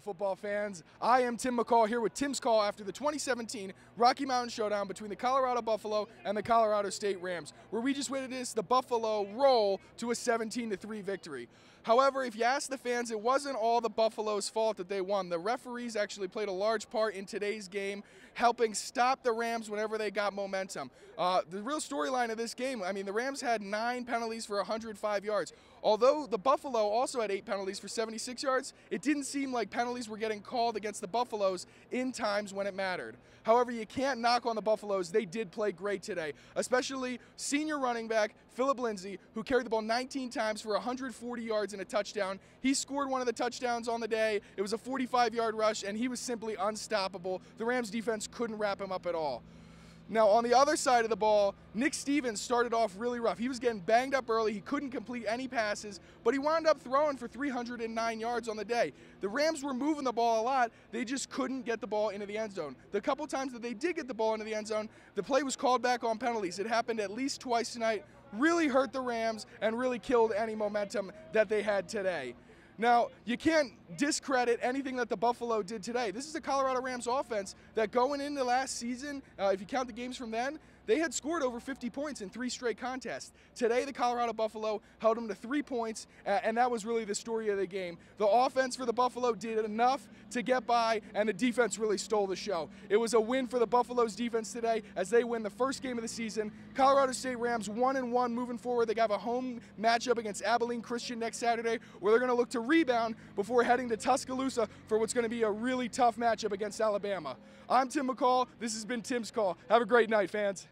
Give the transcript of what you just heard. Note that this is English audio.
football fans. I am Tim McCall here with Tim's Call after the 2017 Rocky Mountain Showdown between the Colorado Buffalo and the Colorado State Rams, where we just witnessed the Buffalo roll to a 17 3 victory. However, if you ask the fans, it wasn't all the Buffalo's fault that they won. The referees actually played a large part in today's game, helping stop the Rams whenever they got momentum. Uh, the real storyline of this game, I mean, the Rams had nine penalties for 105 yards. Although the Buffalo also had eight penalties for 76 yards, it didn't seem like penalties were getting called against the Buffaloes in times when it mattered. However, you can't knock on the Buffaloes. They did play great today, especially senior running back Phillip Lindsay, who carried the ball 19 times for 140 yards and a touchdown. He scored one of the touchdowns on the day. It was a 45 yard rush, and he was simply unstoppable. The Rams defense couldn't wrap him up at all. Now, on the other side of the ball, Nick Stevens started off really rough. He was getting banged up early. He couldn't complete any passes, but he wound up throwing for 309 yards on the day. The Rams were moving the ball a lot. They just couldn't get the ball into the end zone. The couple times that they did get the ball into the end zone, the play was called back on penalties. It happened at least twice tonight. Really hurt the Rams and really killed any momentum that they had today. Now, you can't discredit anything that the Buffalo did today. This is the Colorado Rams offense that going into last season, uh, if you count the games from then, they had scored over 50 points in three straight contests. Today, the Colorado Buffalo held them to three points, uh, and that was really the story of the game. The offense for the Buffalo did enough to get by, and the defense really stole the show. It was a win for the Buffalo's defense today as they win the first game of the season. Colorado State Rams one and one moving forward. They have a home matchup against Abilene Christian next Saturday, where they're going to look to rebound before heading to Tuscaloosa for what's going to be a really tough matchup against Alabama. I'm Tim McCall. This has been Tim's Call. Have a great night, fans.